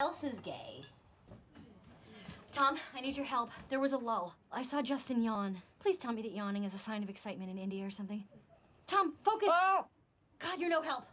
else is gay. Tom, I need your help. There was a lull. I saw Justin yawn. Please tell me that yawning is a sign of excitement in India or something. Tom, focus! Oh! God, you're no help.